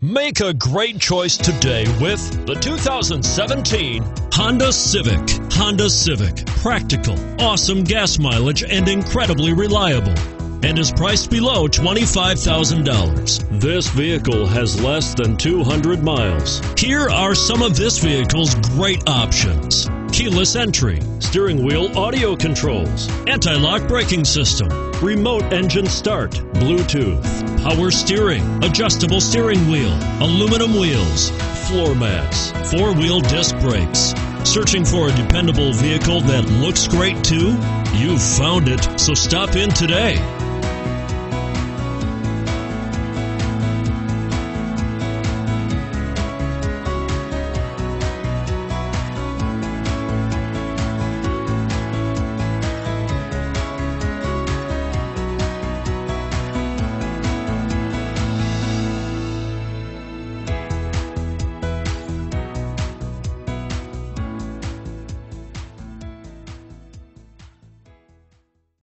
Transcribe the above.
Make a great choice today with the 2017 Honda Civic. Honda Civic. Practical, awesome gas mileage, and incredibly reliable. And is priced below $25,000. This vehicle has less than 200 miles. Here are some of this vehicle's great options keyless entry, steering wheel audio controls, anti lock braking system, remote engine start, Bluetooth, power steering, adjustable steering wheel, aluminum wheels, floor mats, four wheel disc brakes. Searching for a dependable vehicle that looks great too? You've found it, so stop in today.